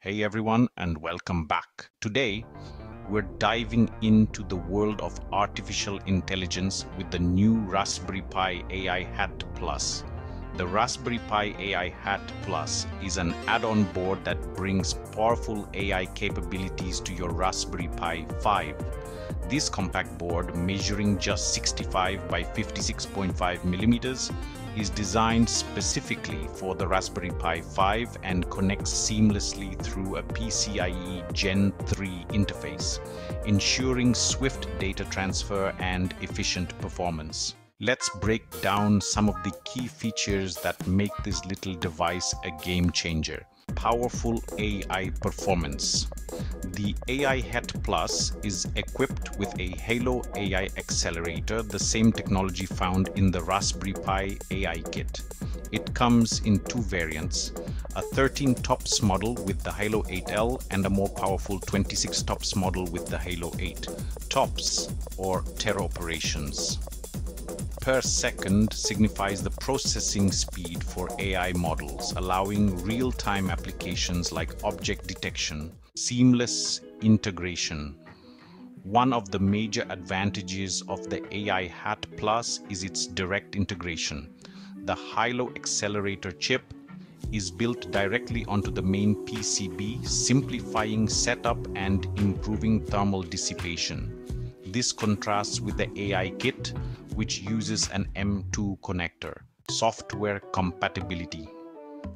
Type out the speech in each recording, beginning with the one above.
Hey everyone and welcome back. Today we're diving into the world of artificial intelligence with the new Raspberry Pi AI Hat Plus. The Raspberry Pi AI Hat Plus is an add-on board that brings powerful AI capabilities to your Raspberry Pi 5. This compact board, measuring just 65 by 56.5 millimeters, is designed specifically for the Raspberry Pi 5 and connects seamlessly through a PCIe Gen 3 interface, ensuring swift data transfer and efficient performance. Let's break down some of the key features that make this little device a game changer. Powerful AI performance. The AI Hat Plus is equipped with a Hailo AI accelerator, the same technology found in the Raspberry Pi AI kit. It comes in two variants, a 13 TOPS model with the Hailo 8L and a more powerful 26 TOPS model with the Hailo 8. TOPS or tera operations per second signifies the processing speed for AI models, allowing real-time applications like object detection, seamless integration. One of the major advantages of the AI Hat Plus is its direct integration. The Hailo accelerator chip is built directly onto the main PCB, simplifying setup and improving thermal dissipation. This contrasts with the AI kit, which uses an M2 connector. Software compatibility.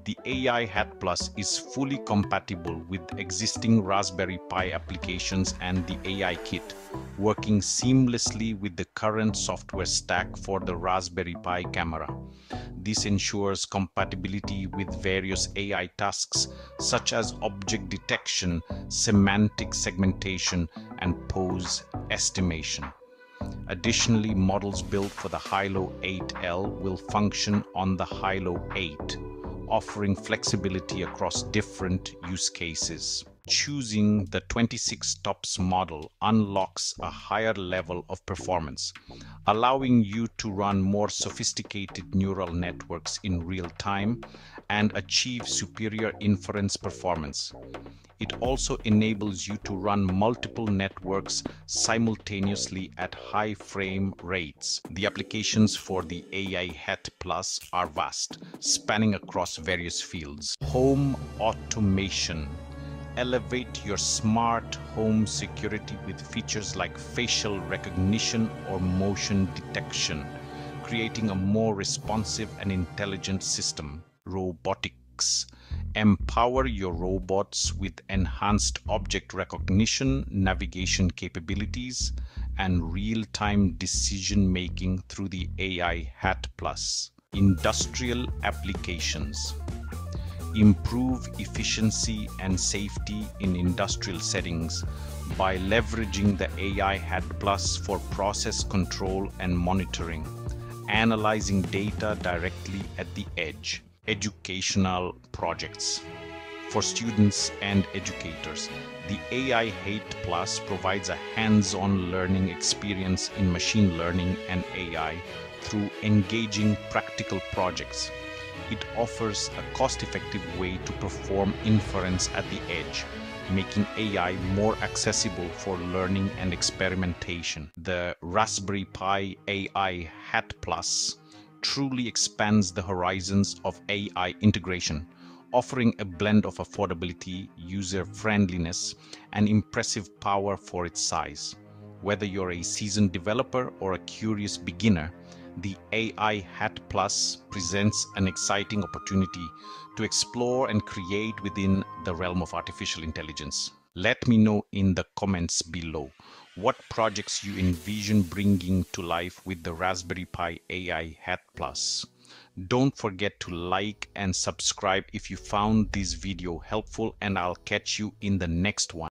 The AI Hat Plus is fully compatible with existing Raspberry Pi applications and the AI Kit, working seamlessly with the current software stack for the Raspberry Pi camera. This ensures compatibility with various AI tasks such as object detection, semantic segmentation, and pose estimation. Additionally, models built for the Hailo 8L will function on the Hailo 8, offering flexibility across different use cases choosing the 26 TOPS model unlocks a higher level of performance, allowing you to run more sophisticated neural networks in real time and achieve superior inference performance. It also enables you to run multiple networks simultaneously at high frame rates. The applications for the AI Hat Plus are vast, spanning across various fields. Home automation elevate your smart home security with features like facial recognition or motion detection, creating a more responsive and intelligent system. Robotics. Empower your robots with enhanced object recognition, navigation capabilities, and real-time decision-making through the AI Hat Plus. Industrial applications improve efficiency and safety in industrial settings by leveraging the AI Hat Plus for process control and monitoring, analyzing data directly at the edge, educational projects. For students and educators, the AI Hat Plus provides a hands-on learning experience in machine learning and AI through engaging practical projects it offers a cost-effective way to perform inference at the edge, making AI more accessible for learning and experimentation. The Raspberry Pi AI Hat Plus truly expands the horizons of AI integration, offering a blend of affordability, user-friendliness, and impressive power for its size. Whether you're a seasoned developer or a curious beginner, the AI Hat Plus presents an exciting opportunity to explore and create within the realm of artificial intelligence. Let me know in the comments below what projects you envision bringing to life with the Raspberry Pi AI Hat Plus. Don't forget to like and subscribe if you found this video helpful and I'll catch you in the next one.